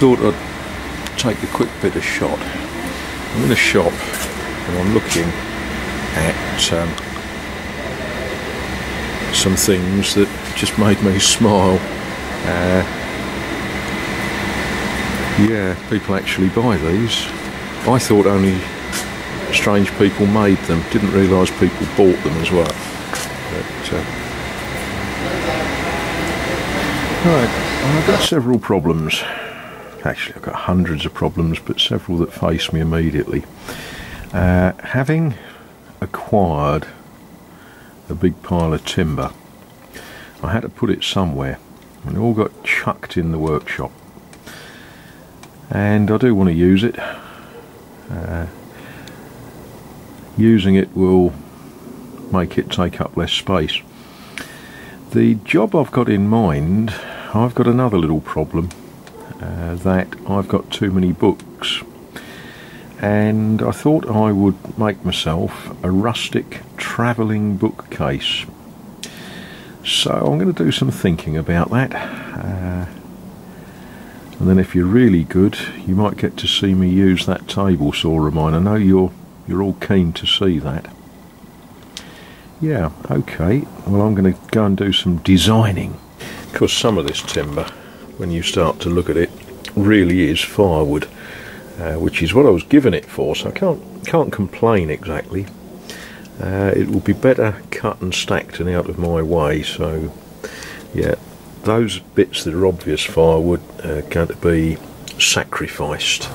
thought I'd take a quick bit of shot. I'm in a shop and I'm looking at um, some things that just made me smile. Uh, yeah, people actually buy these. I thought only strange people made them. Didn't realise people bought them as well. But, uh, right, I've got several problems. Actually, I've got hundreds of problems, but several that face me immediately. Uh, having acquired a big pile of timber, I had to put it somewhere, and it all got chucked in the workshop. And I do want to use it. Uh, using it will make it take up less space. The job I've got in mind, I've got another little problem uh, that I've got too many books and I thought I would make myself a rustic travelling bookcase. So I'm going to do some thinking about that. Uh, and then if you're really good, you might get to see me use that table saw of mine. I know you're you're all keen to see that. Yeah, okay. Well, I'm going to go and do some designing. Because some of this timber, when you start to look at it, really is firewood uh, which is what I was given it for, so I can't can't complain exactly. Uh, it will be better cut and stacked and out of my way, so yeah, those bits that are obvious firewood are going to be sacrificed.